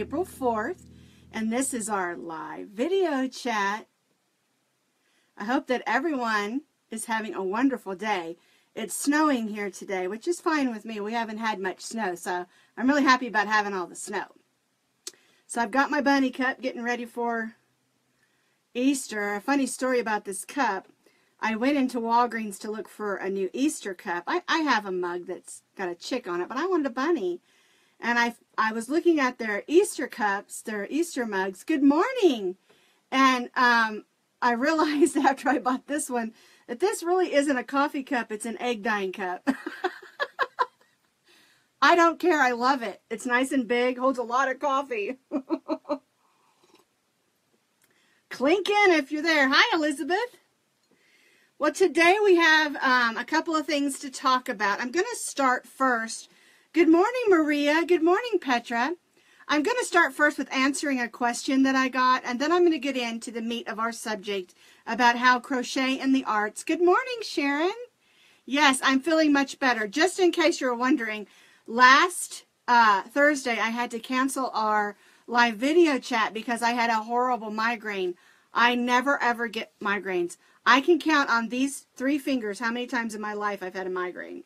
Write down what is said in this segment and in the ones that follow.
April 4th, and this is our live video chat. I hope that everyone is having a wonderful day. It's snowing here today, which is fine with me. We haven't had much snow, so I'm really happy about having all the snow. So I've got my bunny cup getting ready for Easter. A funny story about this cup. I went into Walgreens to look for a new Easter cup. I, I have a mug that's got a chick on it, but I wanted a bunny. And I, I was looking at their Easter cups, their Easter mugs. Good morning. And um, I realized after I bought this one that this really isn't a coffee cup, it's an egg dyeing cup. I don't care. I love it. It's nice and big, holds a lot of coffee. Clink in if you're there. Hi, Elizabeth. Well, today we have um, a couple of things to talk about. I'm going to start first. Good morning, Maria. Good morning, Petra. I'm going to start first with answering a question that I got, and then I'm going to get into the meat of our subject about how crochet in the arts. Good morning, Sharon. Yes, I'm feeling much better. Just in case you're wondering, last uh, Thursday I had to cancel our live video chat because I had a horrible migraine. I never ever get migraines. I can count on these three fingers how many times in my life I've had a migraine.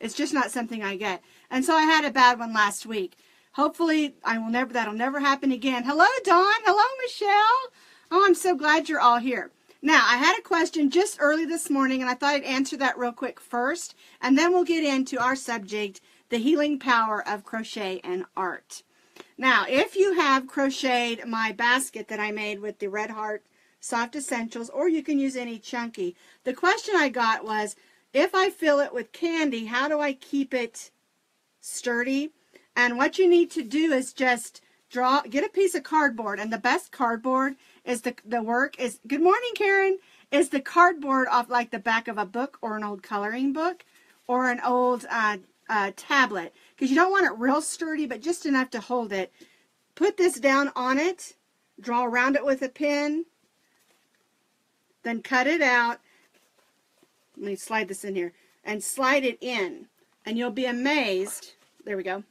It's just not something I get. And so I had a bad one last week. Hopefully I will never that'll never happen again. Hello Dawn. Hello Michelle. Oh, I'm so glad you're all here. Now, I had a question just early this morning and I thought I'd answer that real quick first, and then we'll get into our subject, the healing power of crochet and art. Now, if you have crocheted my basket that I made with the Red Heart Soft Essentials, or you can use any chunky, the question I got was, if I fill it with candy, how do I keep it sturdy? And what you need to do is just draw, get a piece of cardboard, and the best cardboard is the, the work is, good morning, Karen, is the cardboard off like the back of a book or an old coloring book or an old uh, uh, tablet because you don't want it real sturdy, but just enough to hold it. Put this down on it, draw around it with a pin, then cut it out. Let me slide this in here and slide it in, and you'll be amazed. There we go.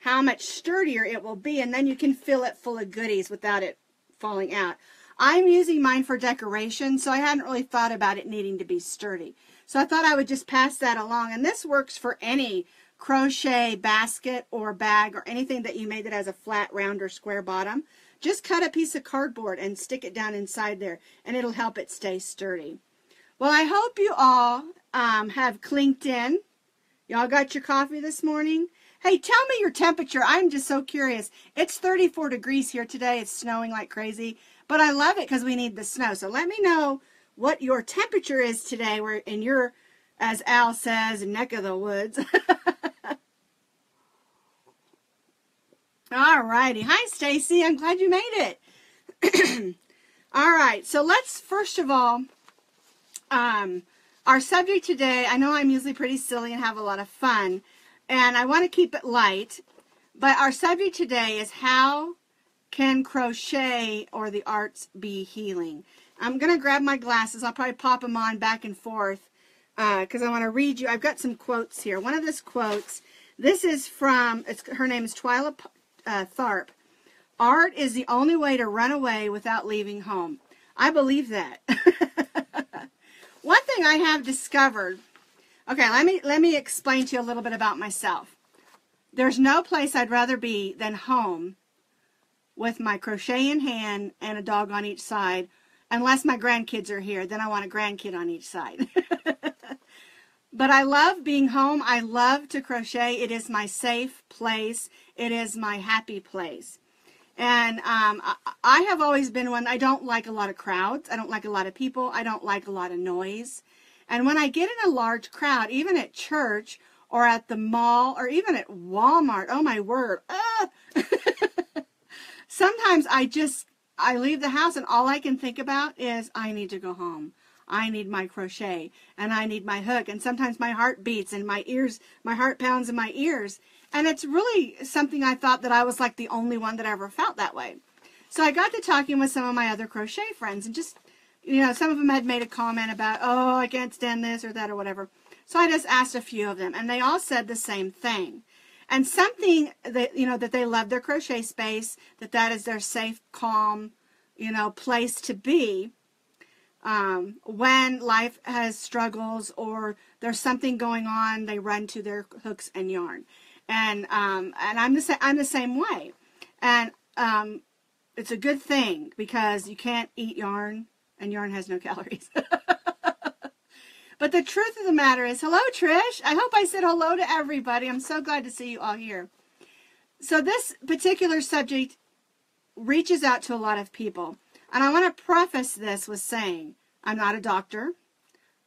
How much sturdier it will be, and then you can fill it full of goodies without it falling out. I'm using mine for decoration, so I hadn't really thought about it needing to be sturdy. So I thought I would just pass that along. And this works for any crochet basket or bag or anything that you made that has a flat, round, or square bottom. Just cut a piece of cardboard and stick it down inside there, and it'll help it stay sturdy. Well, I hope you all um, have clinked in. Y'all got your coffee this morning? Hey, tell me your temperature. I'm just so curious. It's 34 degrees here today. It's snowing like crazy, but I love it because we need the snow. So let me know what your temperature is today where in your, as Al says, neck of the woods. All righty. Hi, Stacy. I'm glad you made it. all right. So let's first of all, um, our subject today, I know I'm usually pretty silly and have a lot of fun, and I want to keep it light, but our subject today is how can crochet or the arts be healing? I'm going to grab my glasses. I'll probably pop them on back and forth because uh, I want to read you. I've got some quotes here. One of these quotes, this is from, her name is Twyla uh, Tharp. Art is the only way to run away without leaving home. I believe that. One thing I have discovered, okay, let me, let me explain to you a little bit about myself. There's no place I'd rather be than home with my crochet in hand and a dog on each side unless my grandkids are here. Then I want a grandkid on each side. but I love being home. I love to crochet. It is my safe place. It is my happy place. And um, I have always been one, I don't like a lot of crowds. I don't like a lot of people. I don't like a lot of noise. And when I get in a large crowd, even at church or at the mall or even at Walmart, oh my word, ah! sometimes I just I leave the house and all I can think about is I need to go home. I need my crochet and I need my hook. And sometimes my heart beats and my ears, my heart pounds in my ears. And it's really something I thought that I was like the only one that ever felt that way. So I got to talking with some of my other crochet friends and just, you know, some of them had made a comment about, oh, I can't stand this or that or whatever. So I just asked a few of them and they all said the same thing. and something that you know that they love their crochet space that that is their safe calm you know place to be um, when life has struggles or there's something going on they run to their hooks and yarn and um, and I'm the sa- I'm the same way and um, it's a good thing because you can't eat yarn and yarn has no calories But the truth of the matter is, hello, Trish. I hope I said hello to everybody. I'm so glad to see you all here. So, this particular subject reaches out to a lot of people. And I want to preface this with saying I'm not a doctor,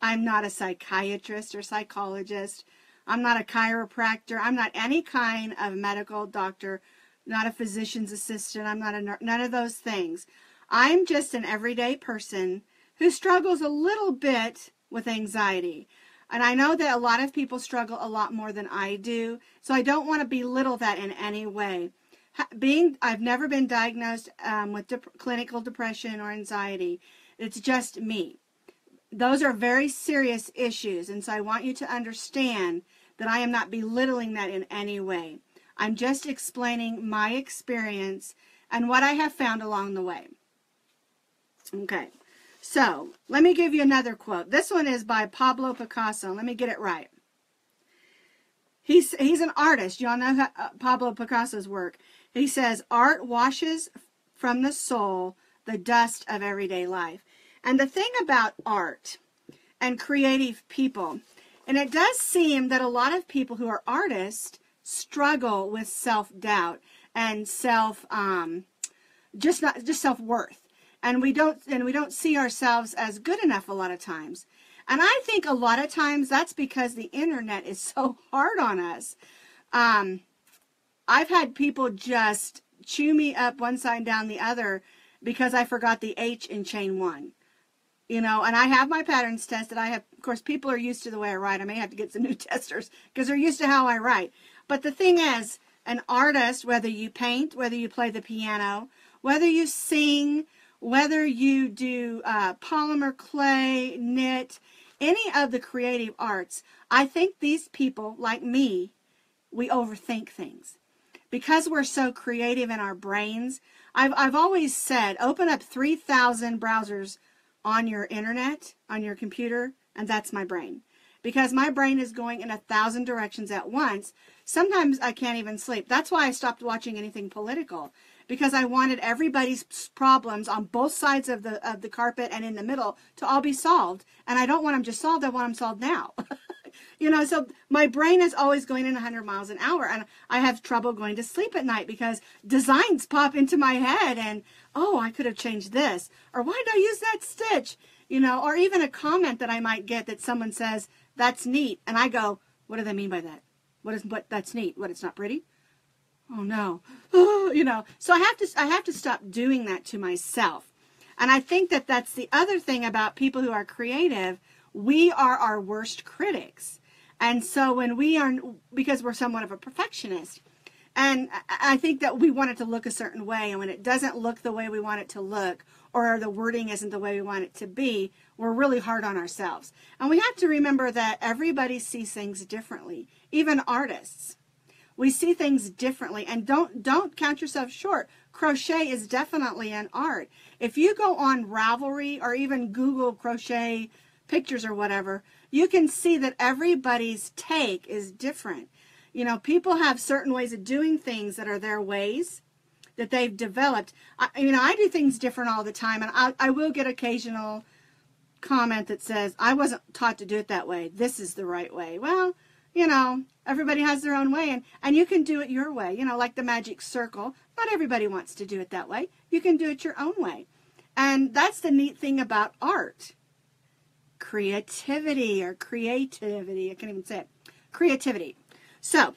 I'm not a psychiatrist or psychologist, I'm not a chiropractor, I'm not any kind of medical doctor, not a physician's assistant, I'm not a none of those things. I'm just an everyday person who struggles a little bit with anxiety. And I know that a lot of people struggle a lot more than I do, so I don't want to belittle that in any way. Being, I've never been diagnosed um, with dep- clinical depression or anxiety. It's just me. Those are very serious issues, and so I want you to understand that I am not belittling that in any way. I'm just explaining my experience and what I have found along the way. Okay. So let me give you another quote. This one is by Pablo Picasso. Let me get it right. He's, he's an artist. You all know how, uh, Pablo Picasso's work. He says, Art washes from the soul the dust of everyday life. And the thing about art and creative people, and it does seem that a lot of people who are artists struggle with self doubt and self, um, just not just self worth and we don't and we don't see ourselves as good enough a lot of times. And i think a lot of times that's because the internet is so hard on us. Um, i've had people just chew me up one side down the other because i forgot the h in chain one you know and i have my patterns tested i have of course people are used to the way i write i may have to get some new testers because they're used to how i write but the thing is an artist whether you paint whether you play the piano whether you sing whether you do uh, polymer clay, knit, any of the creative arts, I think these people, like me, we overthink things. Because we're so creative in our brains, I've, I've always said open up 3,000 browsers on your internet, on your computer, and that's my brain. Because my brain is going in a thousand directions at once. Sometimes I can't even sleep. That's why I stopped watching anything political because I wanted everybody's problems on both sides of the of the carpet and in the middle to all be solved. And I don't want them just solved. I want them solved now. you know, so my brain is always going in 100 miles an hour, and I have trouble going to sleep at night because designs pop into my head, and oh, I could have changed this, or why did I use that stitch? You know, or even a comment that I might get that someone says that's neat, and I go, what do they mean by that? What is what? That's neat. What? It's not pretty? oh no oh, you know so i have to i have to stop doing that to myself and i think that that's the other thing about people who are creative we are our worst critics. And so when we are because we're somewhat of a perfectionist and i think that we want it to look a certain way and when it doesn't look the way we want it to look or the wording isn't the way we want it to be we're really hard on ourselves. And we have to remember that everybody sees things differently even artists. We see things differently and don't don't count yourself short. Crochet is definitely an art. If you go on ravelry or even google crochet pictures or whatever you can see that everybody's take is different you know people have certain ways of doing things that are their ways that they've developed I, you know i do things different all the time and I, I will get occasional comment that says i wasn't taught to do it that way this is the right way well you know, everybody has their own way and, and you can do it your way. You know, like the magic circle. Not everybody wants to do it that way. You can do it your own way. And that's the neat thing about art. Creativity or creativity. I can't even say it. Creativity. So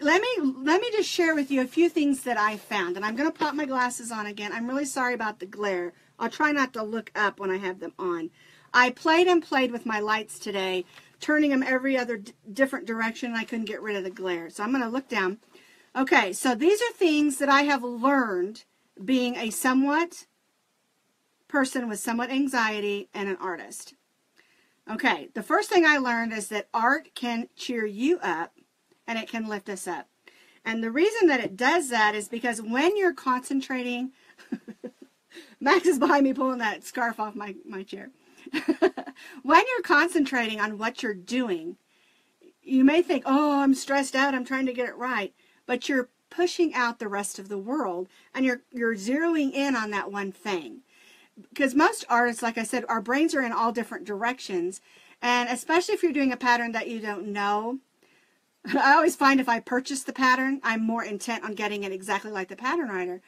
let me let me just share with you a few things that I found. And I'm going to pop my glasses on again. I'm really sorry about the glare. I'll try not to look up when I have them on. I played and played with my lights today turning them every other different direction. and I couldn't get rid of the glare. So I'm going to look down. Okay, so these are things that I have learned being a somewhat person with somewhat anxiety and an artist. Okay, the first thing I learned is that art can cheer you up and it can lift us up. And the reason that it does that is because when you're concentrating, Max is behind me pulling that scarf off my, my chair. when you're concentrating on what you're doing, you may think, oh, I'm stressed out, I'm trying to get it right. But you're pushing out the rest of the world and you're, you're zeroing in on that one thing. Because most artists, like I said, our brains are in all different directions. And especially if you're doing a pattern that you don't know, I always find if I purchase the pattern, I'm more intent on getting it exactly like the pattern writer.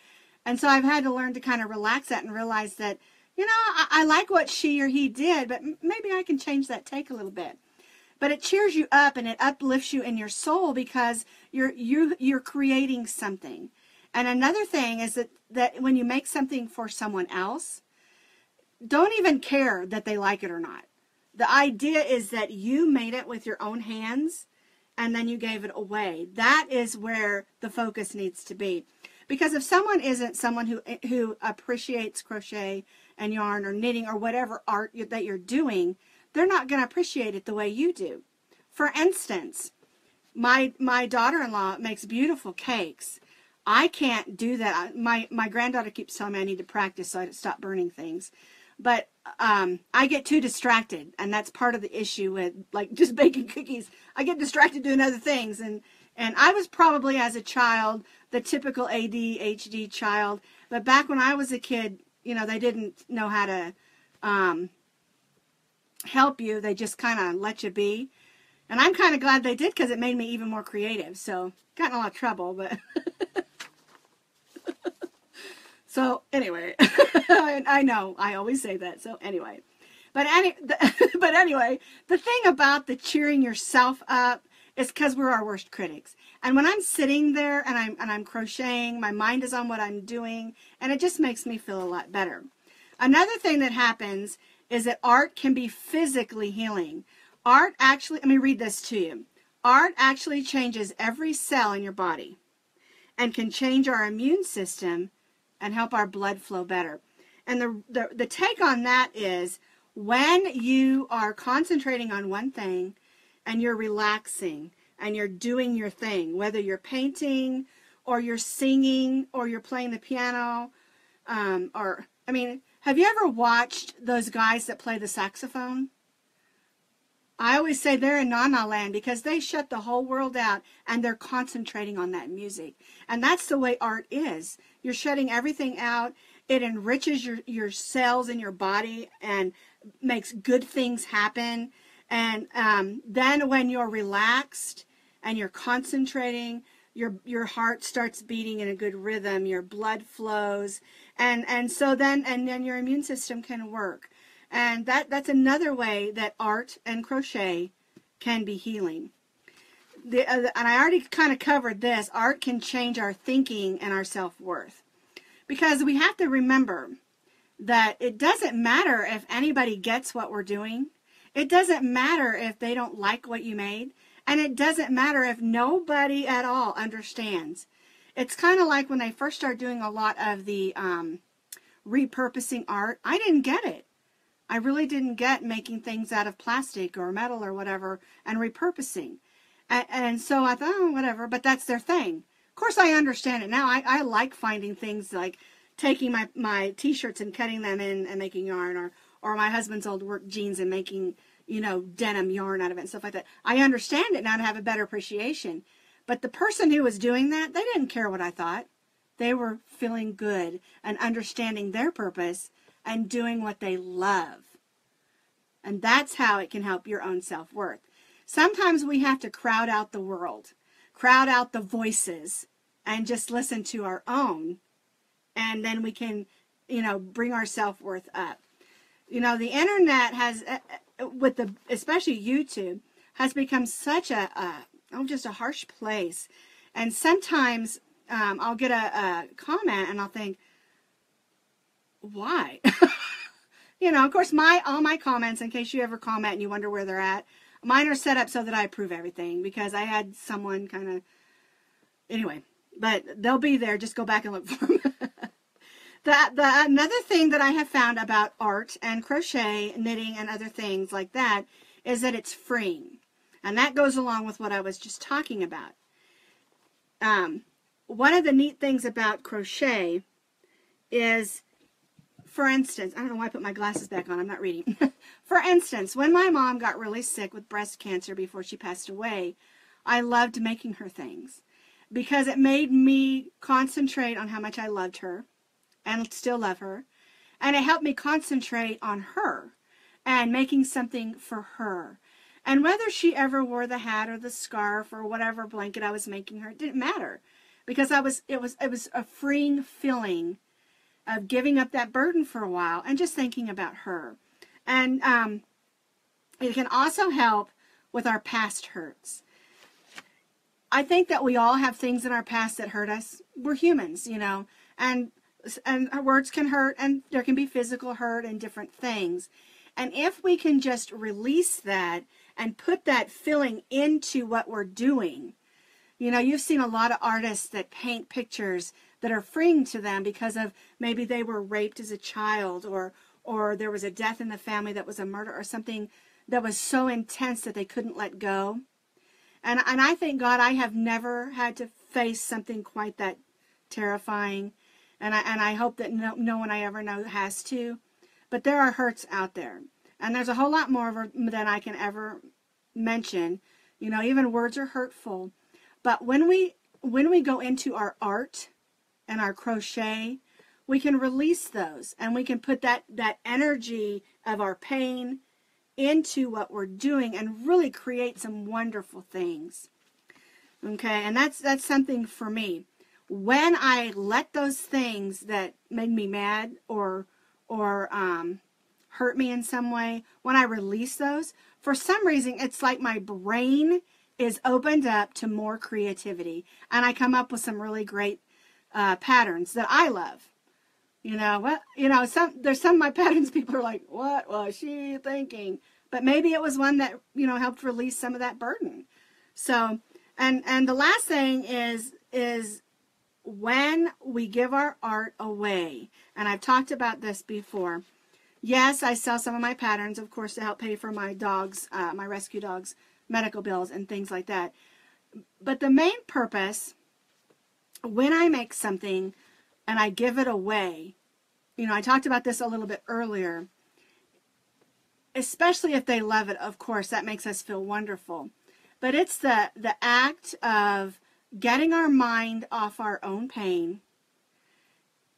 And so I've had to learn to kind of relax that and realize that, you know, I, I like what she or he did, but maybe I can change that take a little bit. But it cheers you up and it uplifts you in your soul because you're you you're creating something. And another thing is that, that when you make something for someone else, don't even care that they like it or not. The idea is that you made it with your own hands and then you gave it away. That is where the focus needs to be. Because if someone isn't someone who who appreciates crochet and yarn or knitting or whatever art that you're doing, they're not going to appreciate it the way you do. For instance, my my daughter-in-law makes beautiful cakes. I can't do that. My my granddaughter keeps telling me I need to practice so I stop burning things but um, I get too distracted, and that's part of the issue with like just baking cookies. I get distracted doing other things, and and I was probably as a child the typical ADHD child. But back when I was a kid, you know, they didn't know how to um, help you. They just kind of let you be. And I'm kind of glad they did because it made me even more creative. So got in a lot of trouble, but So anyway, I, know I always say that. So anyway, but any, the, but anyway, the thing about the cheering yourself up is because we're our worst critics. And when I'm sitting there and I'm and I'm crocheting, my mind is on what I'm doing, and it just makes me feel a lot better. Another thing that happens is that art can be physically healing. Art actually, let me read this to you. Art actually changes every cell in your body and can change our immune system and help our blood flow better. And the, the, the take on that is when you are concentrating on one thing and you're relaxing and you're doing your thing, whether you're painting or you're singing or you're playing the piano, um, or, I mean, have you ever watched those guys that play the saxophone? I always say they're in Nana land because they shut the whole world out and they're concentrating on that music. And that's the way art is. You're shutting everything out. It enriches your, your cells in your body and makes good things happen. And um, then when you're relaxed and you're concentrating, your your heart starts beating in a good rhythm, your blood flows, and and so then and then your immune system can work. And that, that's another way that art and crochet can be healing. The, uh, and I already kind of covered this. Art can change our thinking and our self-worth. Because we have to remember that it doesn't matter if anybody gets what we're doing. It doesn't matter if they don't like what you made. And it doesn't matter if nobody at all understands. It's kind of like when I first started doing a lot of the um, repurposing art. I didn't get it. I really didn't get making things out of plastic or metal or whatever and repurposing. And, and so I thought, oh, whatever, but that's their thing. Of course, I understand it now. I, I like finding things like taking my, my t-shirts and cutting them in and making yarn or, or my husband's old work jeans and making, you know, denim yarn out of it and stuff like that. I understand it now to have a better appreciation. But the person who was doing that, they didn't care what I thought. They were feeling good and understanding their purpose and doing what they love. And that's how it can help your own self worth. Sometimes we have to crowd out the world, crowd out the voices, and just listen to our own. And then we can, you know, bring our self worth up. You know, the internet has, uh, uh, with the, especially YouTube, has become such a, oh, just a harsh place. And sometimes um, I'll get a, a comment and I'll think, why? you know, of course, my all my comments, in case you ever comment and you wonder where they're at, mine are set up so that I approve everything because I had someone kind of, anyway, but they'll be there. Just go back and look for them. the, the, another thing that I have found about art and crochet, knitting, and other things like that is that it's freeing. And that goes along with what I was just talking about. Um, one of the neat things about crochet is, for instance, I don't know why I put my glasses back on, I'm not reading. for instance, when my mom got really sick with breast cancer before she passed away, I loved making her things because it made me concentrate on how much I loved her and still love her. And it helped me concentrate on her and making something for her. And whether she ever wore the hat or the scarf or whatever blanket I was making her, it didn't matter because I was it was it was a freeing feeling of giving up that burden for a while and just thinking about her. And um, it can also help with our past hurts. I think that we all have things in our past that hurt us. We're humans, you know, and and our words can hurt, and there can be physical hurt and different things. And if we can just release that and put that feeling into what we're doing, you know, you've seen a lot of artists that paint pictures that are freeing to them because of maybe they were raped as a child or or there was a death in the family that was a murder or something that was so intense that they couldn't let go. And and I thank God I have never had to face something quite that terrifying. And I and I hope that no no one I ever know has to. But there are hurts out there. And there's a whole lot more than I can ever mention. You know, even words are hurtful. But when we when we go into our art and our crochet, we can release those and we can put that that energy of our pain into what we're doing and really create some wonderful things. Okay, and that's that's something for me. When I let those things that made me mad or or um, hurt me in some way, when I release those, for some reason it's like my brain is opened up to more creativity, and I come up with some really great uh, patterns that I love. You know what? You know some there's some of my patterns. People are like, "What was she thinking?" but maybe it was one that you know helped release some of that burden so and and the last thing is is when we give our art away and i've talked about this before yes i sell some of my patterns of course to help pay for my dogs uh, my rescue dogs medical bills and things like that but the main purpose when i make something and i give it away you know i talked about this a little bit earlier especially if they love it, of course, that makes us feel wonderful. But it's the, the act of getting our mind off our own pain.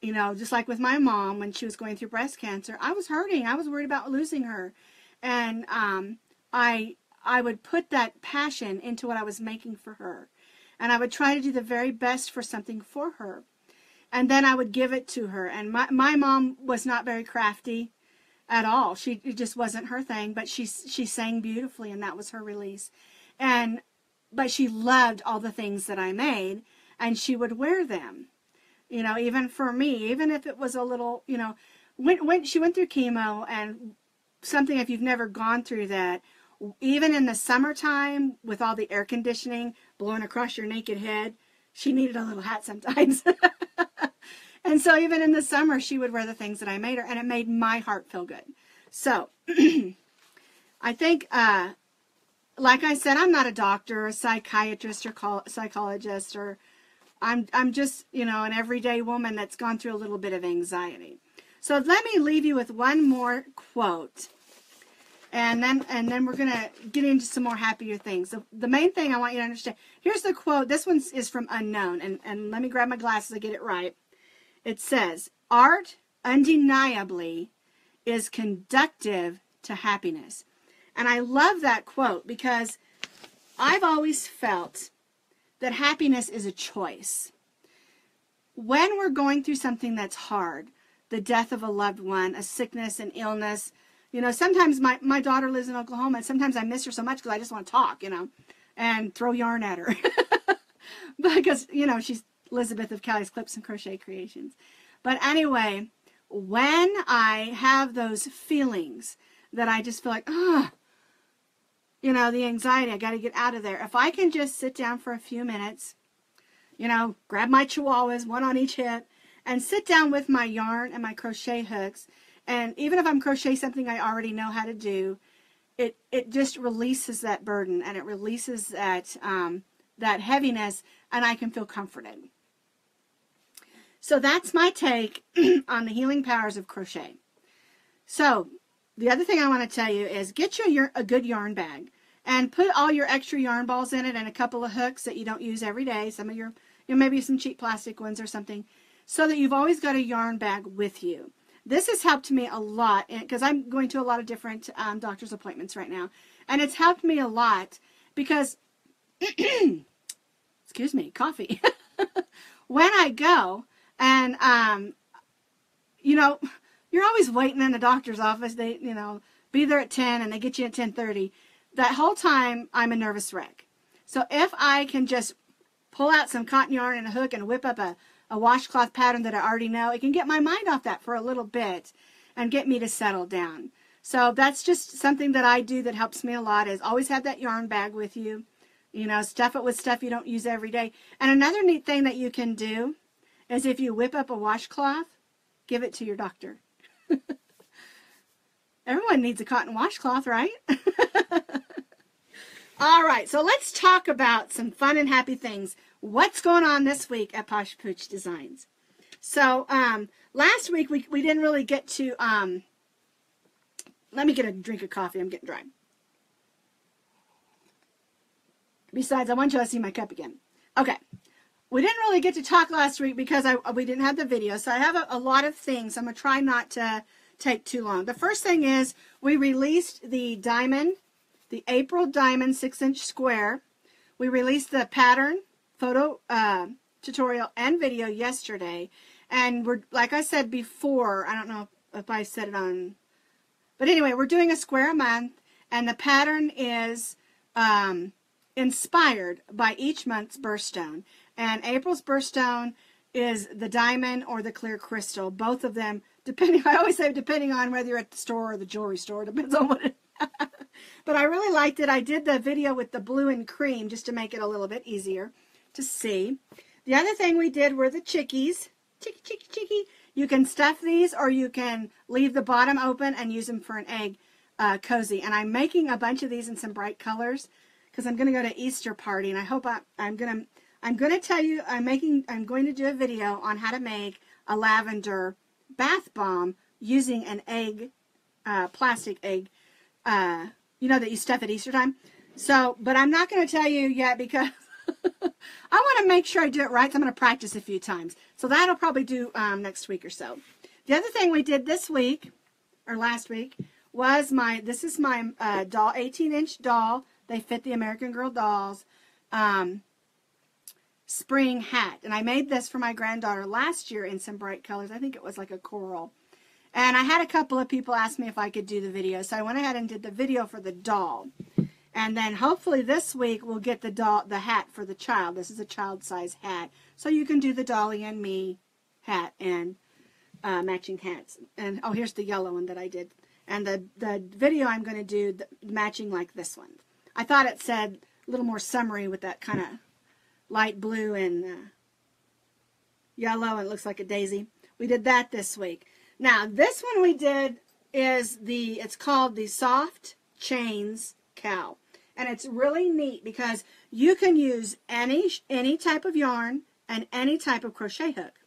You know, just like with my mom when she was going through breast cancer, I was hurting. I was worried about losing her. And um, I, I would put that passion into what I was making for her. And I would try to do the very best for something for her. And then I would give it to her. And my, my mom was not very crafty at all. She it just wasn't her thing, but she she sang beautifully and that was her release. And but she loved all the things that I made and she would wear them. You know, even for me, even if it was a little, you know, when when she went through chemo and something if you've never gone through that, even in the summertime with all the air conditioning blowing across your naked head, she needed a little hat sometimes. And so even in the summer, she would wear the things that I made her, and it made my heart feel good. So I think, uh, like I said, I'm not a doctor, a psychiatrist, or psychologist, or I'm I'm just you know an everyday woman that's gone through a little bit of anxiety. So let me leave you with one more quote, and then and then we're gonna get into some more happier things. So the main thing I want you to understand here's the quote. This one is from Unknown, and and let me grab my glasses to get it right. It says, art undeniably is conductive to happiness. And I love that quote because I've always felt that happiness is a choice. When we're going through something that's hard, the death of a loved one, a sickness, an illness, you know, sometimes my, my daughter lives in Oklahoma and sometimes I miss her so much because I just want to talk, you know, and throw yarn at her. because, you know, she's Elizabeth of Callie's Clips and Crochet Creations. But anyway, when I have those feelings that I just feel like, ah, you know, the anxiety, I got to get out of there. If I can just sit down for a few minutes, you know, grab my chihuahuas, one on each hip, and sit down with my yarn and my crochet hooks, and even if I'm crochet something I already know how to do, it it just releases that burden and it releases that um, that heaviness, and I can feel comforted. So that's my take on the healing powers of crochet. So the other thing I want to tell you is get you a good yarn bag and put all your extra yarn balls in it and a couple of hooks that you don't use every day. Some of your, you know, maybe some cheap plastic ones or something, so that you've always got a yarn bag with you. This has helped me a lot because I'm going to a lot of different um, doctor's appointments right now. And it's helped me a lot because, excuse me, coffee. when I go and, um, you know, you're always waiting in the doctor's office. They, you know, be there at 10 and they get you at 1030. That whole time, I'm a nervous wreck. So if I can just pull out some cotton yarn and a hook and whip up a a washcloth pattern that I already know. It can get my mind off that for a little bit and get me to settle down. So that's just something that I do that helps me a lot is always have that yarn bag with you. You know, stuff it with stuff you don't use every day. And another neat thing that you can do is if you whip up a washcloth, give it to your doctor. Everyone needs a cotton washcloth, right? All right, so let's talk about some fun and happy things what's going on this week at Posh Pooch Designs. So um, last week we, we didn't really get to, um, let me get a drink of coffee. I'm getting dry. Besides, I want you to see my cup again. Okay. We didn't really get to talk last week because I, we didn't have the video. So I have a, a lot of things. I'm going to try not to take too long. The first thing is we released the diamond, the April diamond 6-inch square. We released the pattern photo uh, tutorial and video yesterday. And we're, like I said before, I don't know if I said it on, but anyway, we're doing a square a month, and the pattern is um, inspired by each month's birthstone. And April's birthstone is the diamond or the clear crystal. Both of them, depending, I always say depending on whether you're at the store or the jewelry store, depends on what it but I really liked it. I did the video with the blue and cream just to make it a little bit easier to see. The other thing we did were the chickies. Chicky, chicky, chicky. You can stuff these or you can leave the bottom open and use them for an egg uh, cozy. And I'm making a bunch of these in some bright colors because I'm going to go to Easter party and I hope I, I'm going to I'm going to tell you I'm making I'm going to do a video on how to make a lavender bath bomb using an egg uh, plastic egg uh, you know that you stuff at Easter time. So, but I'm not going to tell you yet because I want to make sure I do it right. So I'm going to practice a few times. So that'll probably do um, next week or so. The other thing we did this week, or last week, was my, this is my uh, doll, 18 inch doll. They fit the American Girl dolls. Um, spring hat. And I made this for my granddaughter last year in some bright colors. I think it was like a coral. And I had a couple of people ask me if I could do the video. So I went ahead and did the video for the doll. And then hopefully this week we'll get the doll, the hat for the child. This is a child size hat. So you can do the Dolly and me hat and uh, matching hats. And oh, here's the yellow one that I did. And the, the video I'm going to do the, matching like this one. I thought it said a little more summery with that kind of light blue and uh, yellow. And it looks like a daisy. We did that this week. Now, this one we did is the, it's called the Soft Chains Cowl. And it's really neat because you can use any, any type of yarn and any type of crochet hook.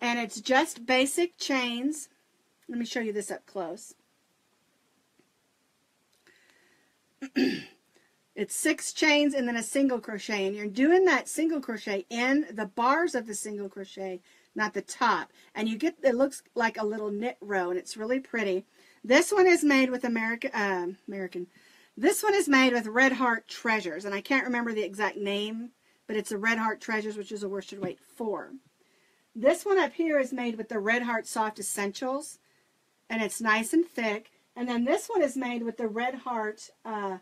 And it's just basic chains. Let me show you this up close. it's six chains and then a single crochet. And you're doing that single crochet in the bars of the single crochet, not the top. And you get, it looks like a little knit row and it's really pretty. This one is made with American, uh, American, this one is made with Red Heart Treasures, and I can't remember the exact name, but it's a Red Heart Treasures, which is a worsted weight 4. This one up here is made with the Red Heart Soft Essentials, and it's nice and thick. And then this one is made with the Red Heart uh,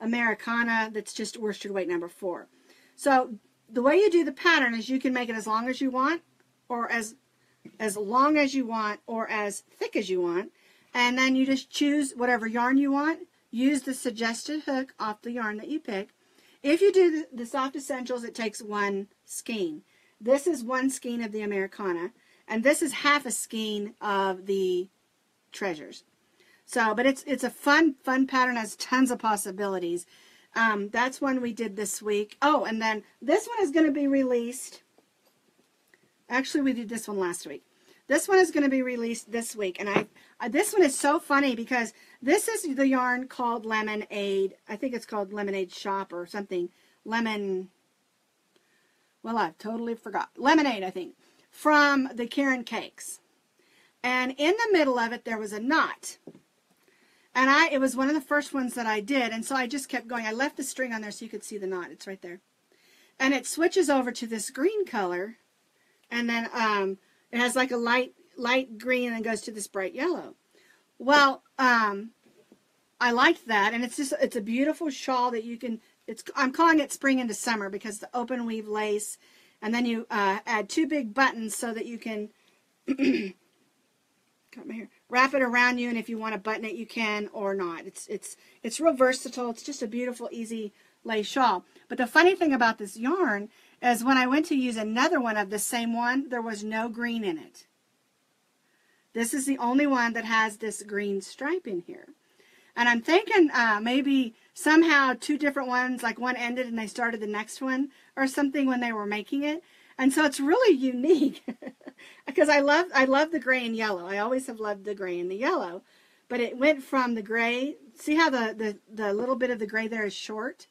Americana that's just worsted weight number 4. So the way you do the pattern is you can make it as long as you want, or as as long as you want, or as thick as you want. And then you just choose whatever yarn you want use the suggested hook off the yarn that you pick. If you do the, the soft essentials, it takes one skein. This is one skein of the Americana, and this is half a skein of the treasures. So, but it's it's a fun fun pattern has tons of possibilities. Um, that's one we did this week. Oh, and then this one is going to be released. Actually, we did this one last week. This one is going to be released this week, and I, this one is so funny because this is the yarn called Lemonade. I think it's called Lemonade Shop or something. Lemon. Well, I've totally forgot. Lemonade, I think, from the Caron Cakes. And in the middle of it, there was a knot. And I, it was one of the first ones that I did. And so I just kept going. I left the string on there so you could see the knot. It's right there. And it switches over to this green color. And then um, it has like a light, light green and goes to this bright yellow. Well, um, I liked that. And it's just, it's a beautiful shawl that you can, it's, I'm calling it spring into summer because the open weave lace. And then you uh, add two big buttons so that you can my hair. Wrap it around you, and if you want to button it, you can or not. It's it's it's real versatile. It's just a beautiful, easy lace shawl. But the funny thing about this yarn is when I went to use another one of the same one, there was no green in it. This is the only one that has this green stripe in here. And I'm thinking uh, maybe somehow two different ones, like one ended and they started the next one or something when they were making it. And so it's really unique because I love I love the gray and yellow. I always have loved the gray and the yellow. But it went from the gray, see how the, the, the little bit of the gray there is short?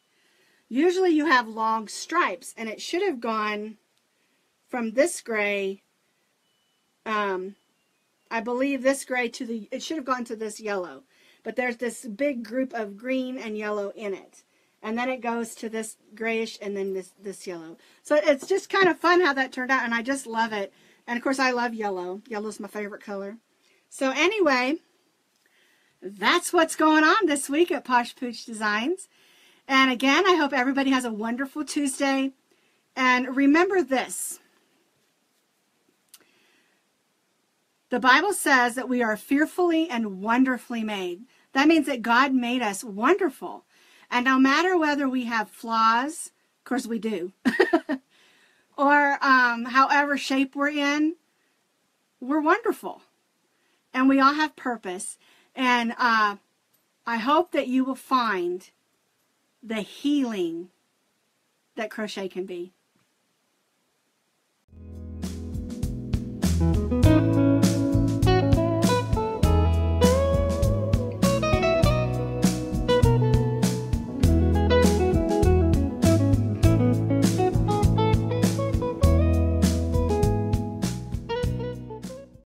Usually you have long stripes and it should have gone from this gray, um, I believe this gray to the, it should have gone to this yellow. But there's this big group of green and yellow in it. And then it goes to this grayish and then this this yellow. So it's just kind of fun how that turned out and I just love it. And of course I love yellow. Yellow's my favorite color. So anyway that's what's going on this week at Posh Pooch Designs and again I hope everybody has a wonderful Tuesday and remember this the Bible says that we are fearfully and wonderfully made that means that God made us wonderful and no matter whether we have flaws, of course we do, or um, however shape we're in, we're wonderful. And we all have purpose. And uh, I hope that you will find the healing that crochet can be.